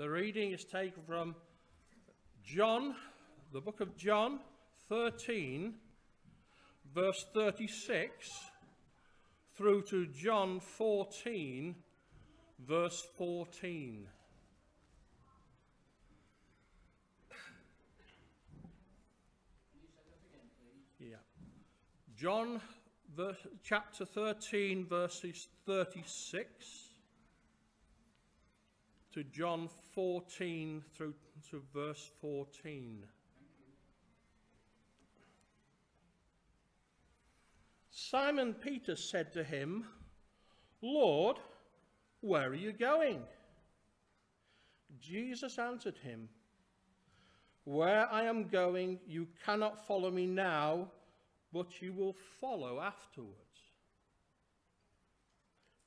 The reading is taken from John, the book of John 13, verse 36, through to John 14, verse 14. Yeah. John verse, chapter 13, verses 36 to John 14 through to verse 14. Simon Peter said to him, Lord, where are you going? Jesus answered him, Where I am going, you cannot follow me now, but you will follow afterwards.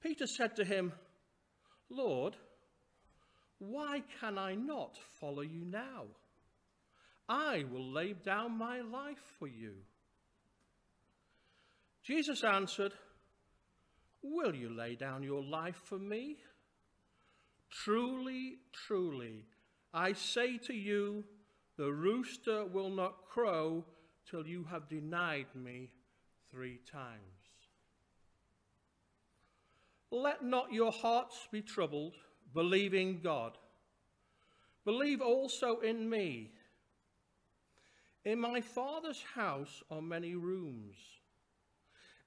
Peter said to him, Lord, why can I not follow you now? I will lay down my life for you. Jesus answered, Will you lay down your life for me? Truly, truly, I say to you, the rooster will not crow till you have denied me three times. Let not your hearts be troubled. Believe in God. Believe also in me. In my Father's house are many rooms.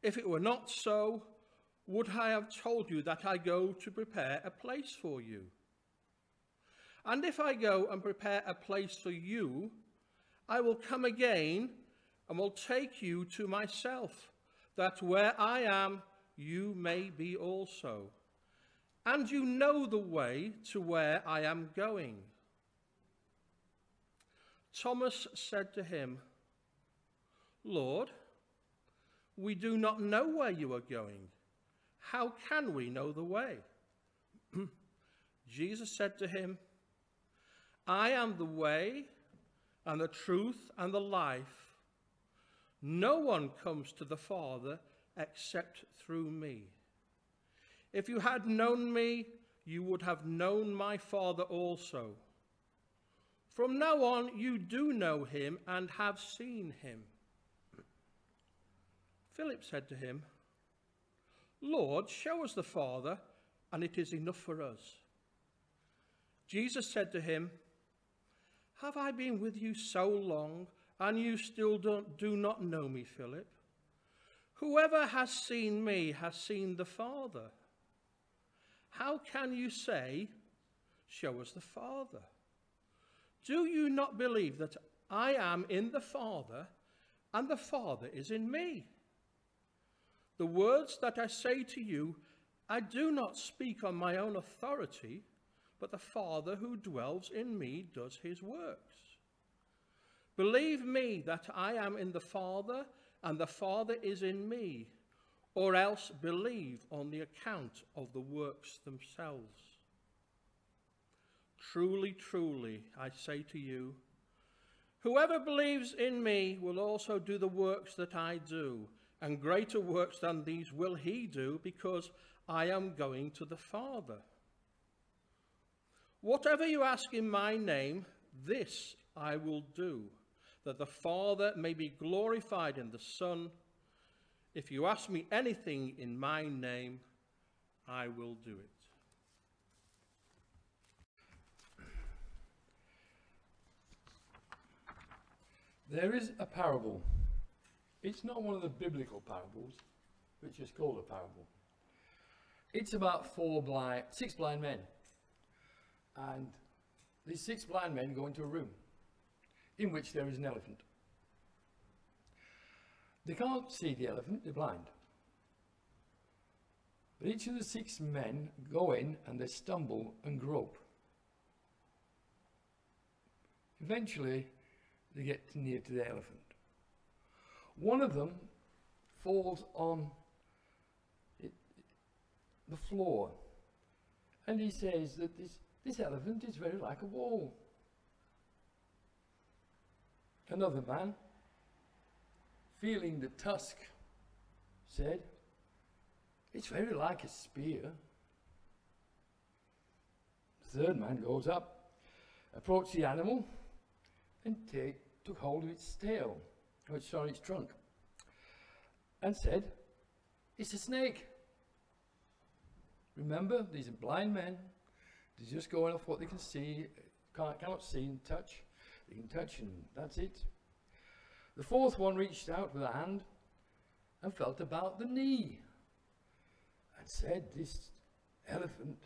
If it were not so, would I have told you that I go to prepare a place for you? And if I go and prepare a place for you, I will come again and will take you to myself, that where I am, you may be also. And you know the way to where I am going. Thomas said to him, Lord, we do not know where you are going. How can we know the way? Jesus said to him, I am the way and the truth and the life. No one comes to the Father except through me. If you had known me, you would have known my Father also. From now on, you do know him and have seen him. Philip said to him, Lord, show us the Father, and it is enough for us. Jesus said to him, Have I been with you so long, and you still don't, do not know me, Philip? Whoever has seen me has seen the Father. How can you say, Show us the Father? Do you not believe that I am in the Father, and the Father is in me? The words that I say to you, I do not speak on my own authority, but the Father who dwells in me does his works. Believe me that I am in the Father, and the Father is in me, or else believe on the account of the works themselves. Truly, truly, I say to you, whoever believes in me will also do the works that I do and greater works than these will he do, because I am going to the Father. Whatever you ask in my name, this I will do, that the Father may be glorified in the Son. If you ask me anything in my name, I will do it. There is a parable it's not one of the biblical parables, which is called a parable. It's about four blind, six blind men. And these six blind men go into a room in which there is an elephant. They can't see the elephant, they're blind. But each of the six men go in and they stumble and grope. Eventually, they get near to the elephant. One of them falls on it, the floor. And he says that this, this elephant is very like a wall. Another man, feeling the tusk, said, It's very like a spear. The third man goes up approached the animal and take, took hold of its tail, its, sorry, its trunk, and said, It's a snake. Remember, these are blind men. They're just going off what they can see, can't, cannot see and touch. They can touch, and that's it. The fourth one reached out with a hand and felt about the knee and said, This elephant,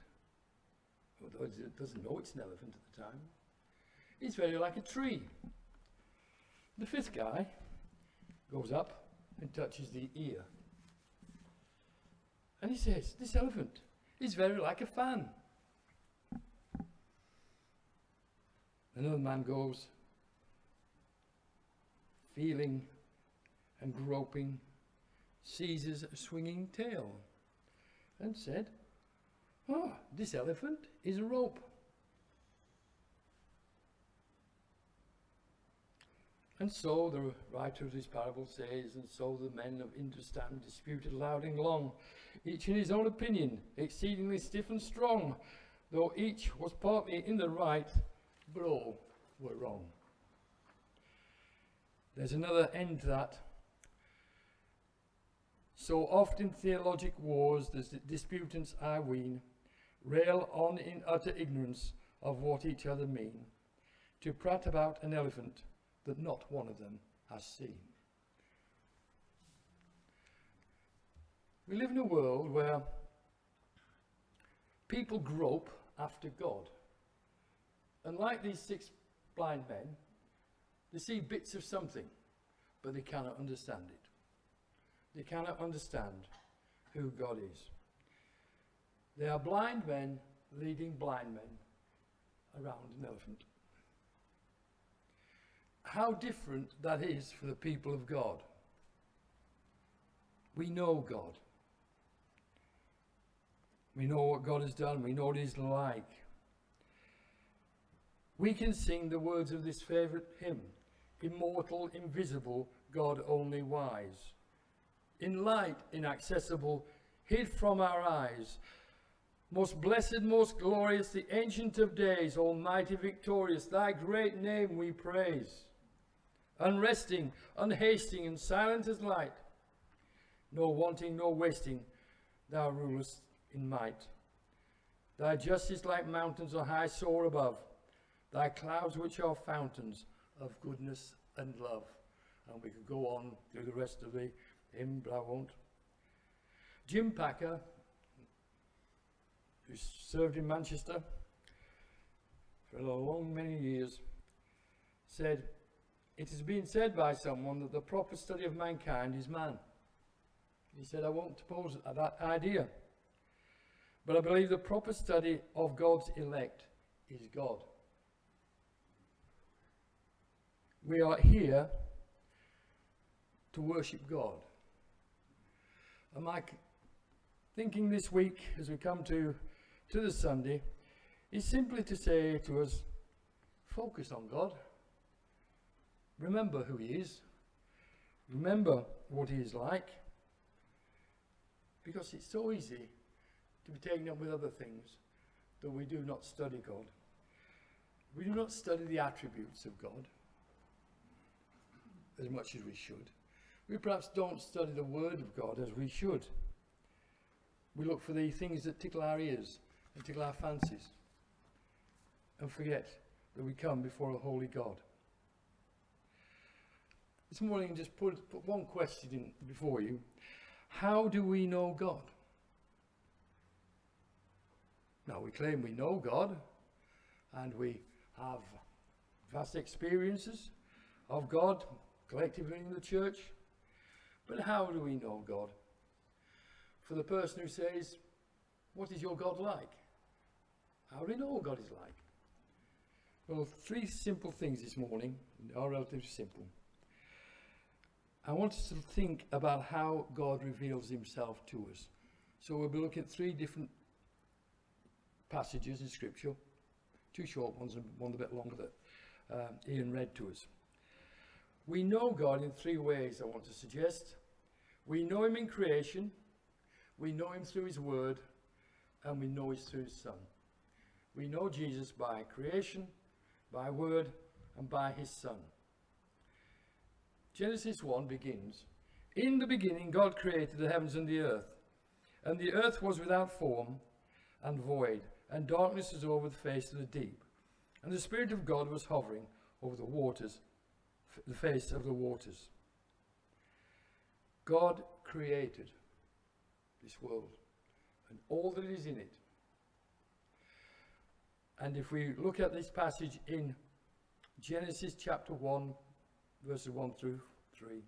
although it doesn't know it's an elephant at the time, is very like a tree. The fifth guy goes up and touches the ear. And he says, This elephant is very like a fan. Another man goes, feeling and groping, seizes a swinging tail and said, Oh, this elephant is a rope. And so the writer of this parable says, and so the men of understand disputed loud and long, each in his own opinion, exceedingly stiff and strong, though each was partly in the right, but all were wrong. There's another end to that. So oft in theologic wars, the disputants, I ween, rail on in utter ignorance of what each other mean, to prate about an elephant that not one of them has seen. We live in a world where people grope after God. And like these six blind men, they see bits of something, but they cannot understand it. They cannot understand who God is. They are blind men leading blind men around an elephant how different that is for the people of God. We know God. We know what God has done. We know what He's like. We can sing the words of this favourite hymn Immortal, invisible, God only wise. In light, inaccessible, hid from our eyes. Most blessed, most glorious, the Ancient of Days, Almighty victorious, Thy great name we praise unresting, unhasting, and silent as light. Nor wanting, nor wasting, thou rulest in might. Thy justice like mountains are high soar above, thy clouds which are fountains of goodness and love. And we could go on through the rest of the hymn, but I won't. Jim Packer, who served in Manchester for a long many years, said, it has been said by someone that the proper study of mankind is man. He said, I won't oppose that idea. But I believe the proper study of God's elect is God. We are here to worship God. And my thinking this week as we come to, to the Sunday is simply to say to us, focus on God. Remember who he is. Remember what he is like. Because it's so easy to be taken up with other things that we do not study God. We do not study the attributes of God as much as we should. We perhaps don't study the Word of God as we should. We look for the things that tickle our ears and tickle our fancies and forget that we come before a holy God. This morning, just put, put one question in before you. How do we know God? Now, we claim we know God, and we have vast experiences of God collectively in the church. But how do we know God? For the person who says, What is your God like? How do we know what God is like? Well, three simple things this morning are relatively simple. I want us to think about how God reveals himself to us. So we'll be looking at three different passages in Scripture, two short ones and one a bit longer that uh, Ian read to us. We know God in three ways, I want to suggest. We know him in creation, we know him through his word, and we know him through his son. We know Jesus by creation, by word and by his Son. Genesis 1 begins In the beginning, God created the heavens and the earth. And the earth was without form and void, and darkness was over the face of the deep. And the Spirit of God was hovering over the waters, the face of the waters. God created this world and all that is in it. And if we look at this passage in Genesis chapter 1, verses 1 through 3,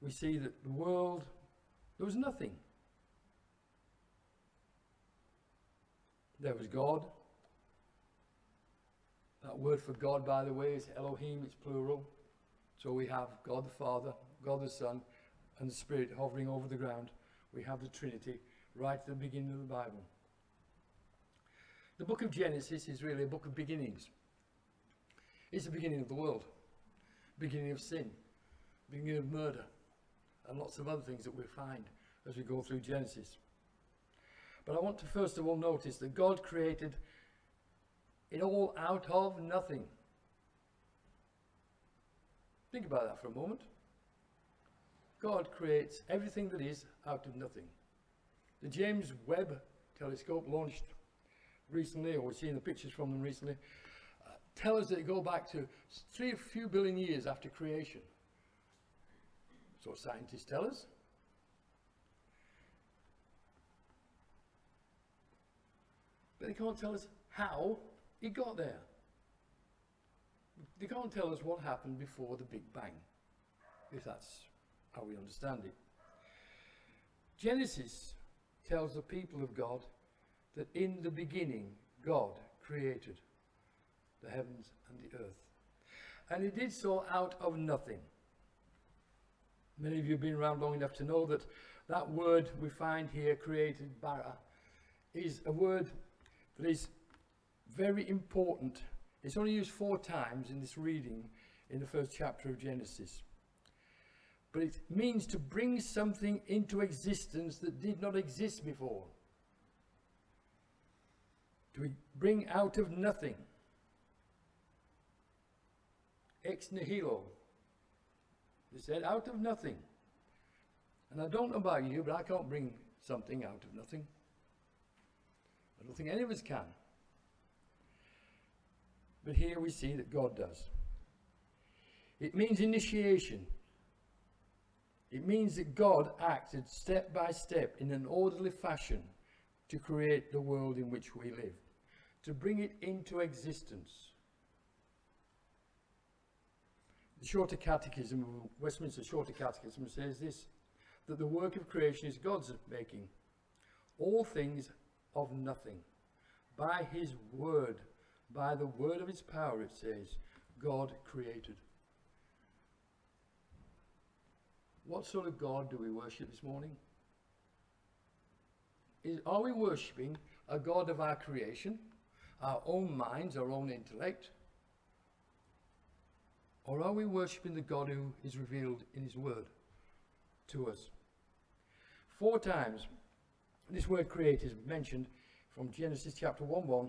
we see that the world, there was nothing. There was God. That word for God, by the way, is Elohim, it's plural. So we have God the Father, God the Son, and the Spirit hovering over the ground. We have the Trinity right at the beginning of the Bible. The book of Genesis is really a book of beginnings. It's the beginning of the world, beginning of sin, beginning of murder, and lots of other things that we find as we go through Genesis. But I want to first of all notice that God created it all out of nothing. Think about that for a moment. God creates everything that is out of nothing. The James Webb telescope launched recently, or we've seen the pictures from them recently, tell us that they go back to three few billion years after creation. So scientists tell us. But they can't tell us how it got there. They can't tell us what happened before the Big Bang, if that's how we understand it. Genesis tells the people of God that in the beginning God created the heavens and the earth. And he did so out of nothing. Many of you have been around long enough to know that that word we find here, created, bara, is a word that is very important. It's only used four times in this reading in the first chapter of Genesis. But it means to bring something into existence that did not exist before. To bring out of nothing. Ex nihilo. They said, out of nothing. And I don't know about you, but I can't bring something out of nothing. I don't think any of us can. But here we see that God does. It means initiation. It means that God acted step by step in an orderly fashion to create the world in which we live, to bring it into existence. The Shorter Catechism, Westminster Shorter Catechism says this, that the work of creation is God's making. All things of nothing. By his word, by the word of his power, it says, God created. What sort of God do we worship this morning? Is, are we worshipping a God of our creation, our own minds, our own intellect? Or are we worshipping the God who is revealed in his word to us? Four times this word create is mentioned from Genesis chapter 1 1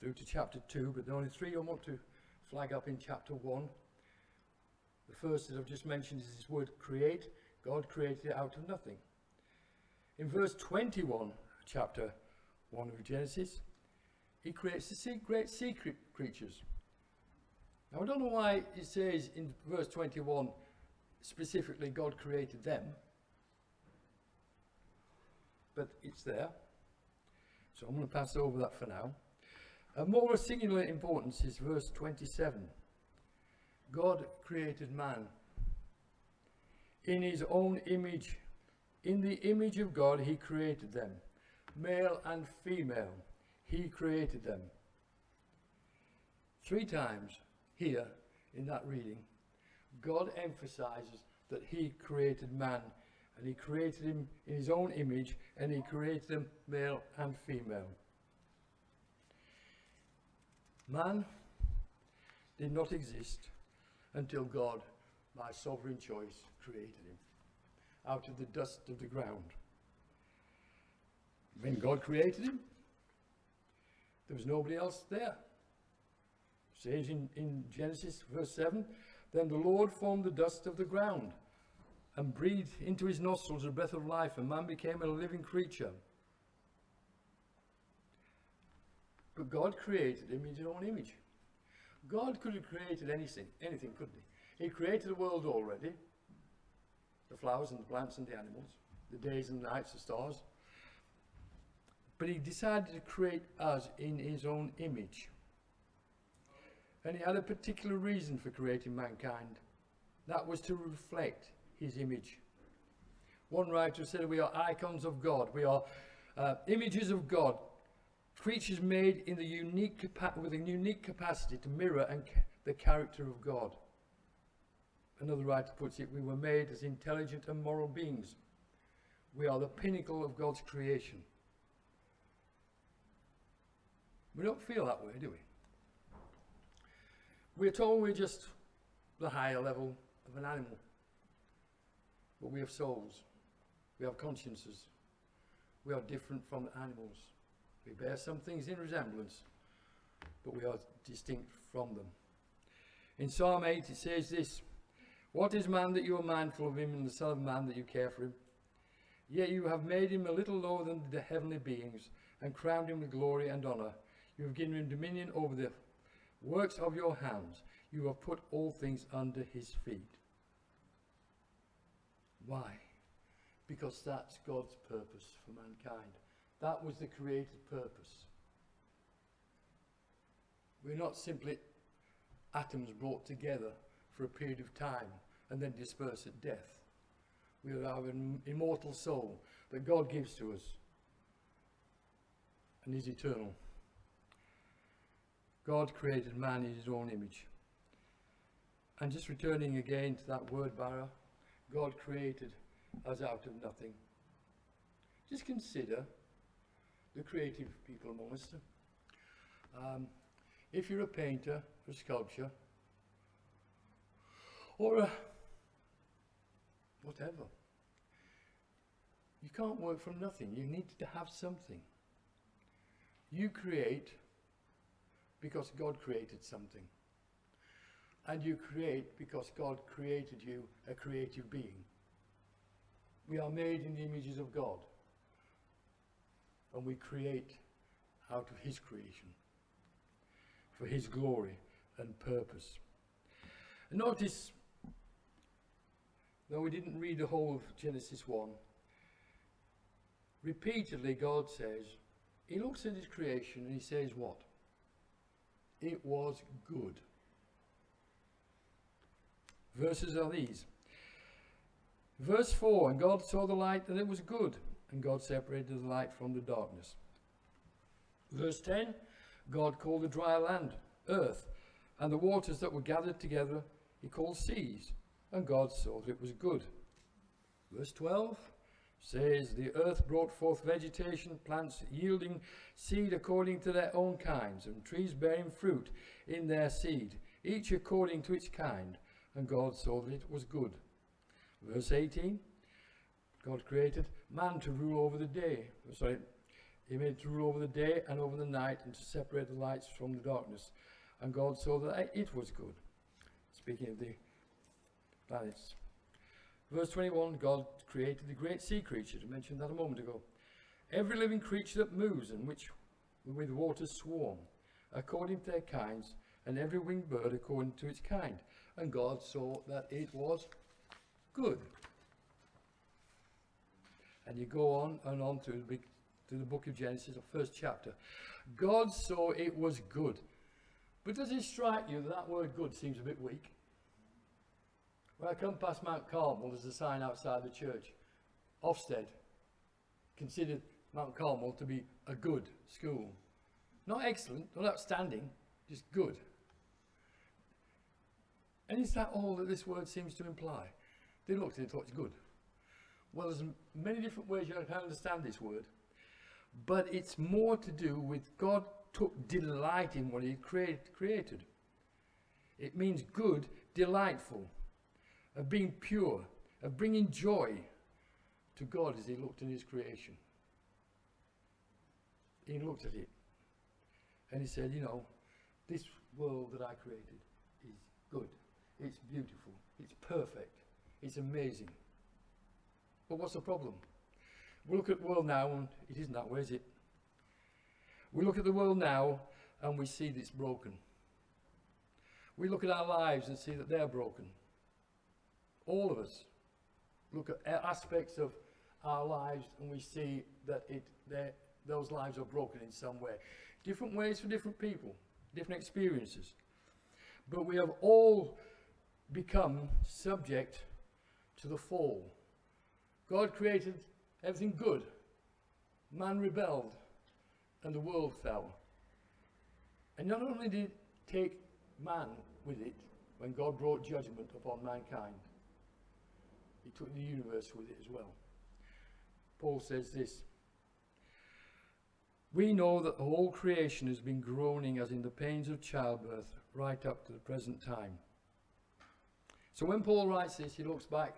through to chapter 2, but there are only three I want to flag up in chapter 1. The first that I've just mentioned is this word create. God created it out of nothing. In verse 21, chapter 1 of Genesis, he creates the great sea creatures. Now I don't know why it says in verse 21 specifically God created them, but it's there. So I'm going to pass over that for now. Of more singular importance is verse 27. God created man in his own image. In the image of God, he created them. Male and female, he created them. Three times here in that reading, God emphasizes that he created man and he created him in his own image and he created them male and female. Man did not exist until God, by sovereign choice, created him out of the dust of the ground. When God created him, there was nobody else there. Says in, in Genesis verse 7, Then the Lord formed the dust of the ground and breathed into his nostrils a breath of life, and man became a living creature. But God created him in his own image. God could have created anything, anything, couldn't he? He created the world already, the flowers and the plants and the animals, the days and the nights, the stars. But he decided to create us in his own image. And he had a particular reason for creating mankind. That was to reflect his image. One writer said we are icons of God. We are uh, images of God. Creatures made in the unique with a unique capacity to mirror and ca the character of God. Another writer puts it, we were made as intelligent and moral beings. We are the pinnacle of God's creation. We don't feel that way, do we? We're told we're just the higher level of an animal. But we have souls. We have consciences. We are different from the animals. We bear some things in resemblance, but we are distinct from them. In Psalm 8 it says this, What is man that you are mindful of him, and the Son of Man that you care for him? Yet you have made him a little lower than the heavenly beings, and crowned him with glory and honour. You have given him dominion over the works of your hands. You have put all things under his feet. Why? Because that's God's purpose for mankind. That was the created purpose. We're not simply atoms brought together for a period of time and then dispersed at death. We have an immortal soul that God gives to us and is eternal. God created man in his own image. And just returning again to that word bara, God created us out of nothing. Just consider the creative people among us. Um, if you're a painter, a sculpture, or a whatever, you can't work from nothing. You need to have something. You create because God created something. And you create because God created you a creative being. We are made in the images of God. And we create out of his creation for his glory and purpose. Notice, though we didn't read the whole of Genesis 1, repeatedly God says, he looks at his creation and he says what? It was good. Verses are these. Verse 4 And God saw the light that it was good, and God separated the light from the darkness. Verse 10 God called the dry land earth, and the waters that were gathered together he called seas, and God saw that it was good. Verse 12 says, The earth brought forth vegetation, plants yielding seed according to their own kinds, and trees bearing fruit in their seed, each according to its kind. And God saw that it was good. Verse 18, God created man to rule over the day. Sorry, he made to rule over the day and over the night and to separate the lights from the darkness. And God saw that it was good. Speaking of the planets. Verse 21, God created the great sea creatures. I mentioned that a moment ago. Every living creature that moves and which with waters swarm, according to their kinds, and every winged bird according to its kind. And God saw that it was good. And you go on and on to the, to the book of Genesis, the first chapter. God saw it was good. But does it strike you that that word good seems a bit weak? When I come past Mount Carmel, there's a sign outside the church. Ofsted considered Mount Carmel to be a good school. Not excellent, not outstanding, just good. And is that all that this word seems to imply? They looked and thought it's good. Well, there's many different ways you can understand this word, but it's more to do with God took delight in what he created. It means good, delightful of being pure, of bringing joy to God as he looked in his creation. He looked at it and he said, you know, this world that I created is good. It's beautiful. It's perfect. It's amazing. But what's the problem? We look at the world now and it isn't that way, is it? We look at the world now and we see that it's broken. We look at our lives and see that they're broken. All of us look at aspects of our lives and we see that it, those lives are broken in some way. Different ways for different people, different experiences. But we have all become subject to the fall. God created everything good. Man rebelled and the world fell. And not only did it take man with it when God brought judgment upon mankind, he took the universe with it as well. Paul says this We know that the whole creation has been groaning as in the pains of childbirth right up to the present time. So when Paul writes this, he looks back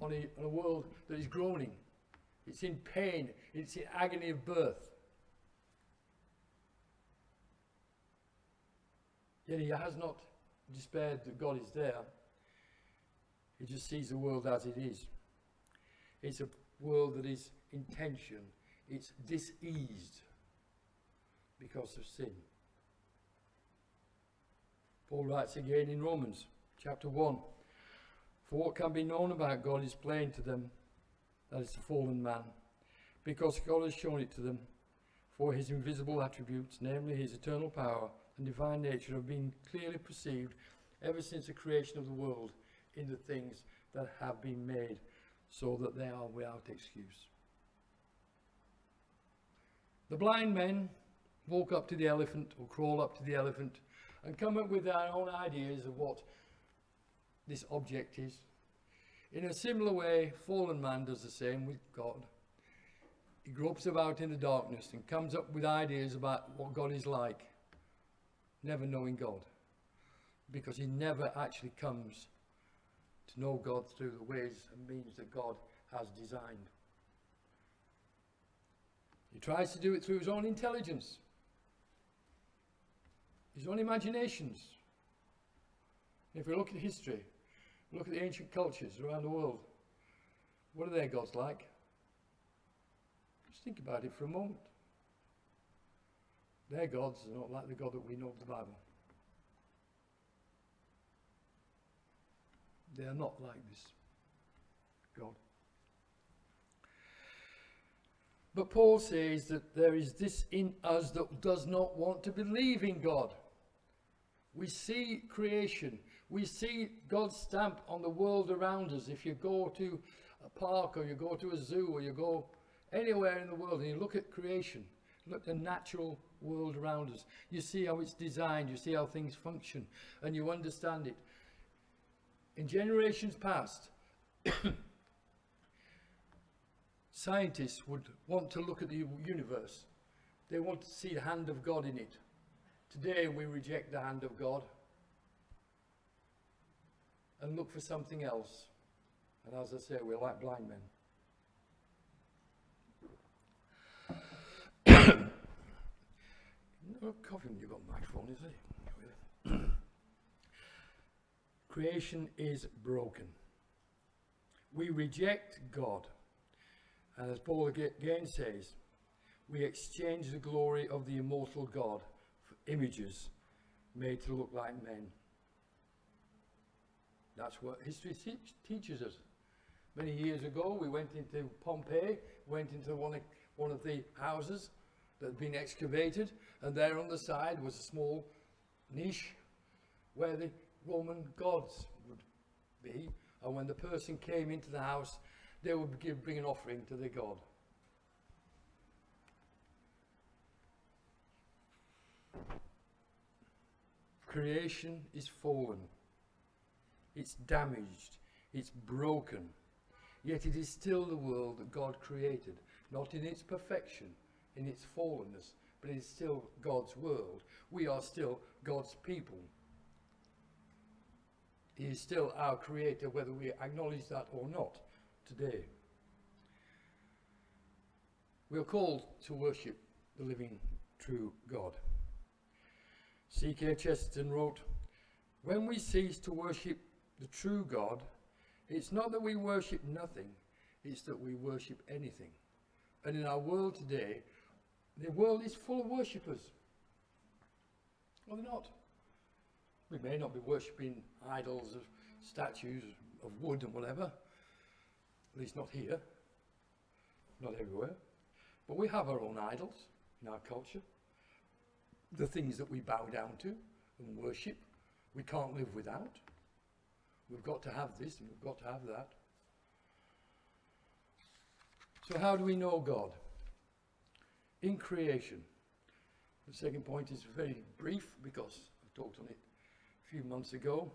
on a, on a world that is groaning. It's in pain, it's in agony of birth. Yet he has not despaired that God is there. He just sees the world as it is. It's a world that is in tension. It's diseased because of sin. Paul writes again in Romans chapter 1 For what can be known about God is plain to them, that is the fallen man, because God has shown it to them. For his invisible attributes, namely his eternal power and divine nature, have been clearly perceived ever since the creation of the world in the things that have been made, so that they are without excuse. The blind men walk up to the elephant or crawl up to the elephant and come up with their own ideas of what this object is. In a similar way, fallen man does the same with God. He gropes about in the darkness and comes up with ideas about what God is like, never knowing God, because he never actually comes to know God through the ways and means that God has designed. He tries to do it through his own intelligence, his own imaginations. If we look at history, look at the ancient cultures around the world, what are their gods like? Just think about it for a moment. Their gods are not like the God that we know of the Bible. They are not like this God. But Paul says that there is this in us that does not want to believe in God. We see creation. We see God's stamp on the world around us. If you go to a park or you go to a zoo or you go anywhere in the world and you look at creation, look at the natural world around us, you see how it's designed, you see how things function, and you understand it. In generations past, scientists would want to look at the universe. They want to see the hand of God in it. Today we reject the hand of God and look for something else. And as I say, we're like blind men. no when you've got a microphone, is it? Creation is broken. We reject God. And as Paul again says, we exchange the glory of the immortal God for images made to look like men. That's what history teach, teaches us. Many years ago, we went into Pompeii, went into one of, one of the houses that had been excavated, and there on the side was a small niche where the Roman gods would be. And when the person came into the house, they would give, bring an offering to the God. Creation is fallen. It's damaged. It's broken. Yet it is still the world that God created, not in its perfection, in its fallenness, but it is still God's world. We are still God's people. He is still our creator, whether we acknowledge that or not today. We are called to worship the living, true God. G.K. Chesterton wrote, When we cease to worship the true God, it's not that we worship nothing, it's that we worship anything. And in our world today, the world is full of worshippers. Well, they're not. We may not be worshipping idols of statues of wood and whatever, at least not here, not everywhere. But we have our own idols in our culture, the things that we bow down to and worship, we can't live without. We've got to have this and we've got to have that. So, how do we know God? In creation. The second point is very brief because I've talked on it few months ago.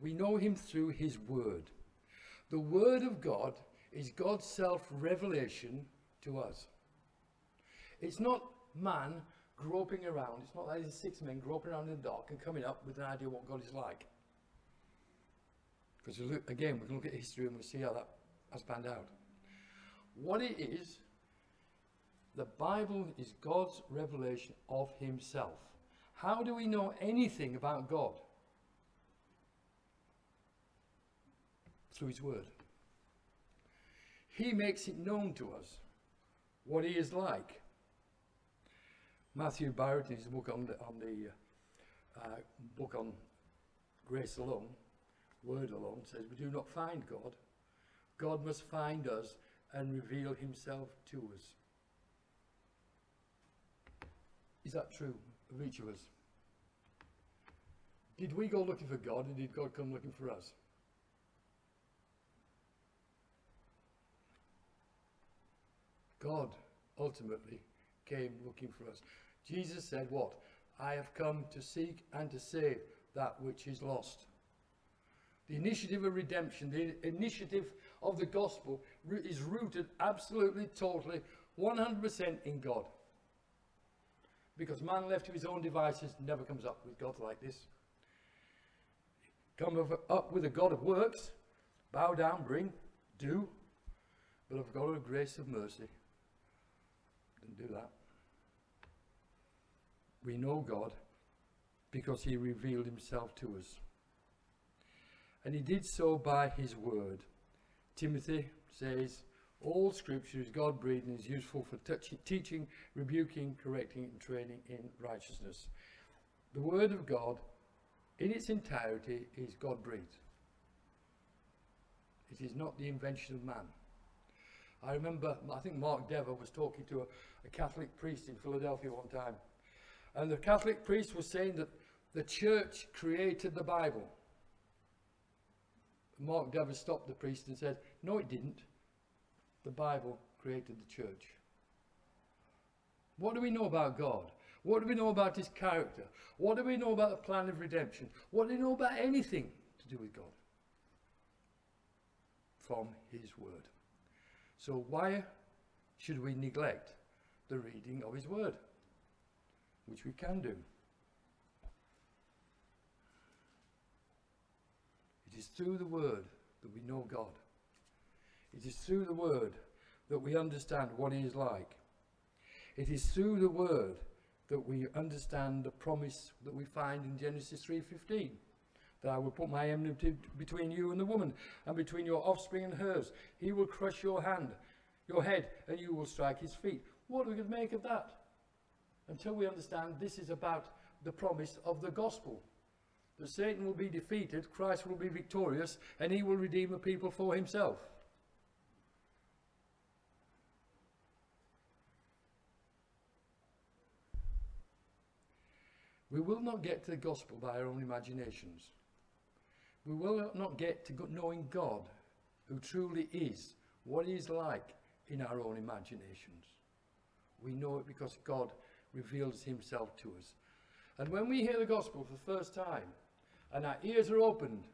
We know Him through His Word. The Word of God is God's self revelation to us. It's not man groping around. It's not like these six men groping around in the dark and coming up with an idea what God is like. Because again, we can look at history and we'll see how that has panned out. What it is, the Bible is God's revelation of Himself. How do we know anything about God? Through His Word. He makes it known to us what He is like. Matthew Barrett, in his book on the, on the uh, book on grace alone, word alone, says we do not find God. God must find us and reveal himself to us. Is that true of each of us? Did we go looking for God and did God come looking for us? God ultimately came looking for us. Jesus said, What? I have come to seek and to save that which is lost. The initiative of redemption, the initiative of the gospel is rooted absolutely, totally, 100% in God. Because man left to his own devices never comes up with God like this. Come up with a God of works, bow down, bring, do, but of God of grace of mercy. Didn't do that. We know God because he revealed himself to us. And he did so by his word. Timothy says, all scripture is God breathed and is useful for teaching, rebuking, correcting, and training in righteousness. The word of God in its entirety is God breathed. It is not the invention of man. I remember, I think Mark Dever was talking to a, a Catholic priest in Philadelphia one time. And the Catholic priest was saying that the church created the Bible. Mark Dever stopped the priest and said, No, it didn't. The Bible created the church. What do we know about God? What do we know about his character? What do we know about the plan of redemption? What do we know about anything to do with God? From his word. So why should we neglect the reading of his word? Which we can do. It is through the Word that we know God. It is through the Word that we understand what He is like. It is through the Word that we understand the promise that we find in Genesis 3.15 that I will put my enmity between you and the woman, and between your offspring and hers. He will crush your hand, your head, and you will strike his feet. What are we going to make of that? Until we understand this is about the promise of the gospel that Satan will be defeated, Christ will be victorious, and he will redeem a people for himself. We will not get to the gospel by our own imaginations. We will not get to knowing God, who truly is, what he is like in our own imaginations. We know it because God reveals himself to us. And when we hear the gospel for the first time, and our ears are opened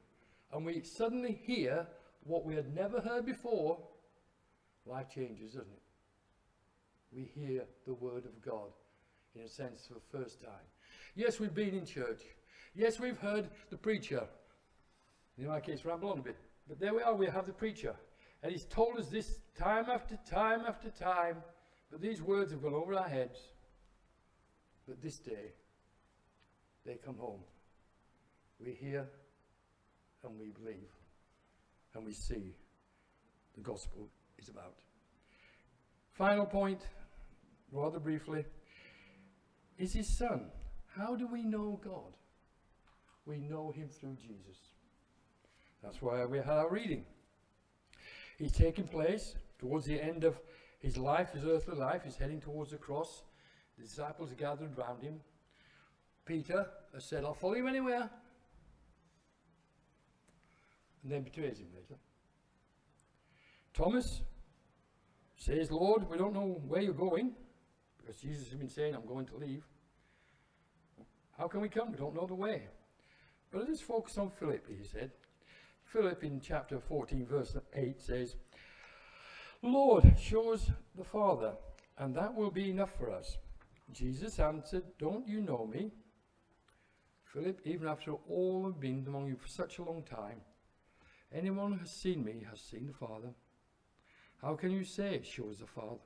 and we suddenly hear what we had never heard before, life changes, doesn't it? We hear the word of God in a sense for the first time. Yes, we've been in church. Yes, we've heard the preacher. In my case, ramble on a bit. But there we are, we have the preacher. And he's told us this time after time after time. But these words have gone over our heads. But this day, they come home. We hear and we believe and we see the gospel is about. Final point, rather briefly, is his son. How do we know God? We know him through Jesus. That's why we had our reading. He's taking place towards the end of his life, his earthly life. He's heading towards the cross. The disciples are gathered round him. Peter has said, I'll follow you anywhere. And then betrays him later. Thomas says, Lord, we don't know where you're going, because Jesus has been saying, I'm going to leave. How can we come? We don't know the way. But let us focus on Philip, he said. Philip in chapter 14, verse 8 says, Lord, show us the Father, and that will be enough for us. Jesus answered, Don't you know me? Philip, even after all I've been among you for such a long time, anyone who has seen me has seen the Father. How can you say, Show us the Father?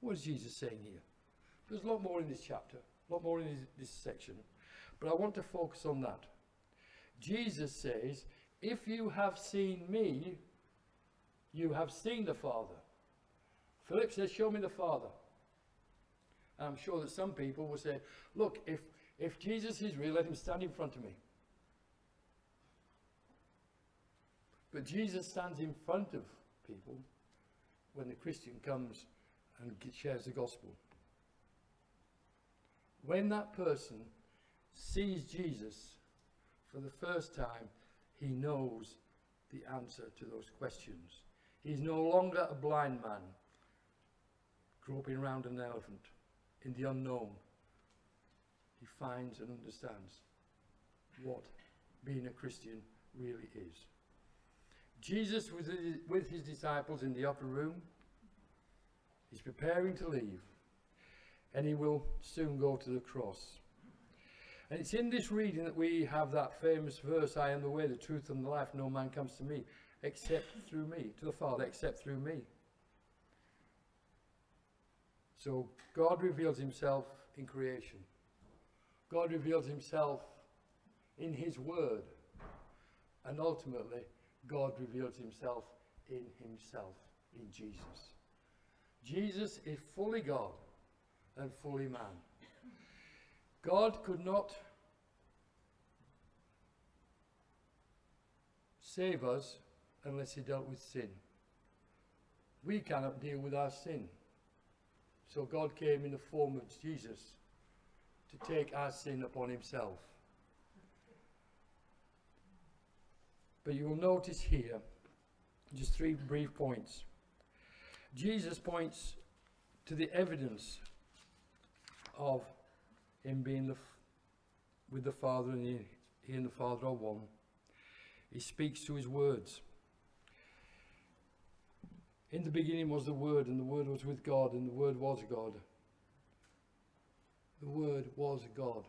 What is Jesus saying here? There's a lot more in this chapter, a lot more in this, this section, but I want to focus on that. Jesus says, If you have seen me, you have seen the Father. Philip says, Show me the Father. I'm sure that some people will say, Look, if, if Jesus is real, let him stand in front of me. But Jesus stands in front of people when the Christian comes and shares the gospel. When that person sees Jesus for the first time, he knows the answer to those questions. He's no longer a blind man groping around an elephant in the unknown. He finds and understands what being a Christian really is. Jesus was with his disciples in the upper room. He's preparing to leave, and he will soon go to the cross. And it's in this reading that we have that famous verse, I am the way, the truth, and the life. No man comes to me except through me, to the Father, except through me. So God reveals himself in creation. God reveals himself in his word. And ultimately, God reveals himself in himself, in Jesus. Jesus is fully God and fully man. God could not save us unless he dealt with sin. We cannot deal with our sin. So God came in the form of Jesus to take our sin upon himself. But you will notice here just three brief points. Jesus points to the evidence of him being the with the Father and he, he and the Father are one. He speaks to his words. In the beginning was the Word, and the Word was with God, and the Word was God. The Word was God.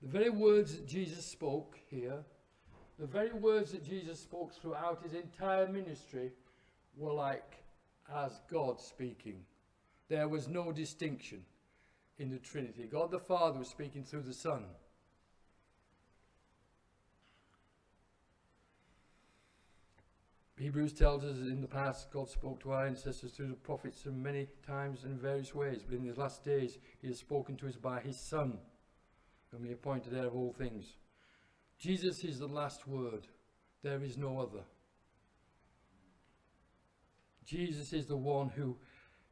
The very words that Jesus spoke here, the very words that Jesus spoke throughout his entire ministry, were like as God speaking. There was no distinction in the Trinity. God the Father was speaking through the Son. Hebrews tells us that in the past God spoke to our ancestors through the prophets in many times and in various ways, but in the last days he has spoken to us by his Son, whom he appointed heir of all things. Jesus is the last word. There is no other. Jesus is the one who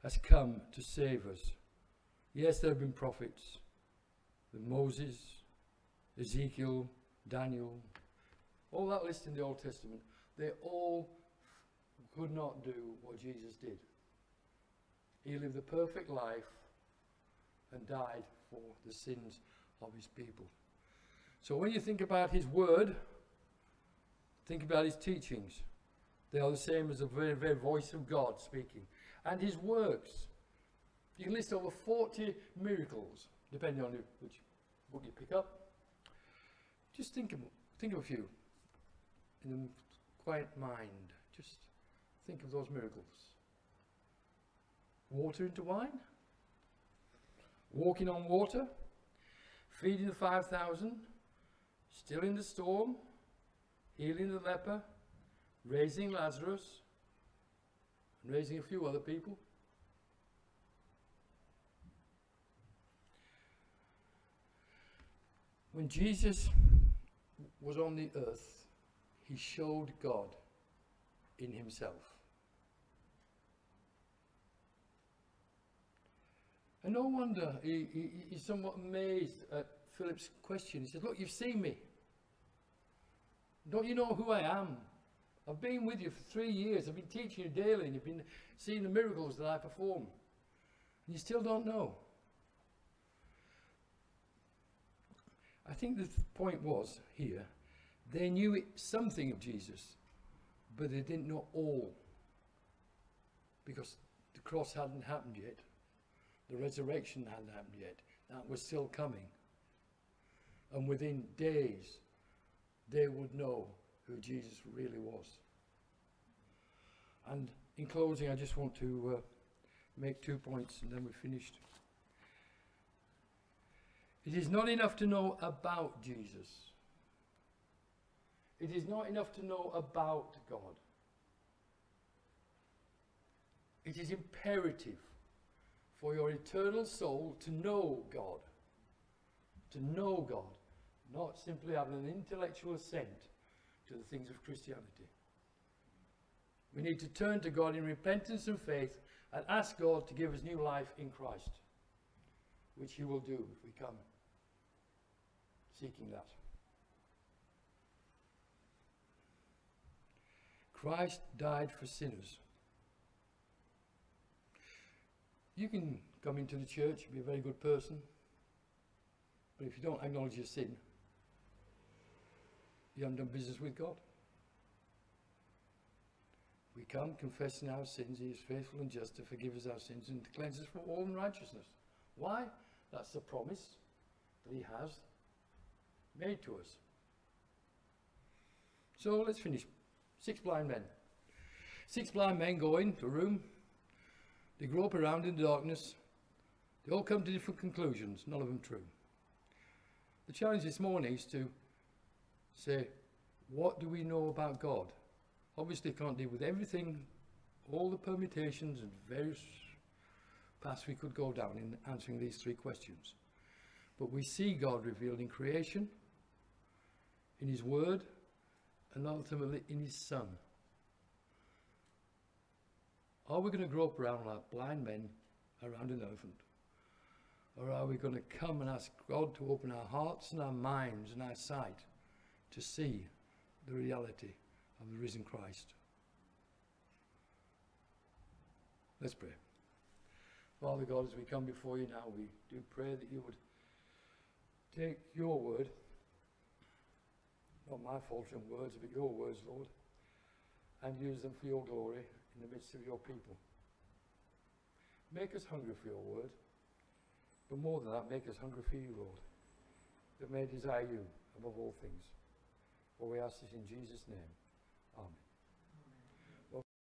has come to save us. Yes, there have been prophets, the Moses, Ezekiel, Daniel, all that list in the Old Testament. They all could not do what Jesus did. He lived a perfect life and died for the sins of his people. So when you think about his word, think about his teachings. They are the same as the very, very voice of God speaking. And his works. You can list over 40 miracles, depending on which book you pick up. Just think of, think of a few in the quiet mind. Just think of those miracles. Water into wine? walking on water, feeding the 5,000, stilling the storm, healing the leper, raising Lazarus, and raising a few other people. When Jesus was on the earth, he showed God in himself. And no wonder he, he, he's somewhat amazed at Philip's question. He said, Look, you've seen me. Don't you know who I am? I've been with you for three years. I've been teaching you daily, and you've been seeing the miracles that I perform. And you still don't know. I think the point was here they knew it, something of Jesus, but they didn't know all. Because the cross hadn't happened yet, the resurrection hadn't happened yet. That was still coming. And within days, they would know who Jesus really was. And in closing, I just want to uh, make two points and then we're finished. It is not enough to know about Jesus. It is not enough to know about God. It is imperative for your eternal soul to know God. To know God, not simply have an intellectual assent to the things of Christianity. We need to turn to God in repentance and faith and ask God to give us new life in Christ, which He will do if we come seeking that. Christ died for sinners. You can come into the church, be a very good person, but if you don't acknowledge your sin, you haven't done business with God. We come confessing our sins, He is faithful and just to forgive us our sins and to cleanse us from all unrighteousness. Why? That's the promise that He has made to us. So let's finish. Six blind men. Six blind men go into a room. They grope around in the darkness. They all come to different conclusions, none of them true. The challenge this morning is to say, what do we know about God? Obviously, can't deal with everything, all the permutations and various paths we could go down in answering these three questions. But we see God revealed in creation, in His Word, and ultimately in His Son. Are we going to grope around like blind men around an elephant? Or are we going to come and ask God to open our hearts and our minds and our sight to see the reality of the risen Christ? Let's pray. Father God, as we come before you now, we do pray that you would take your word not my faltering words, but your words, Lord, and use them for your glory in the midst of your people. Make us hungry for your word, but more than that, make us hungry for you, Lord, that may desire you above all things. For we ask this in Jesus' name. Amen.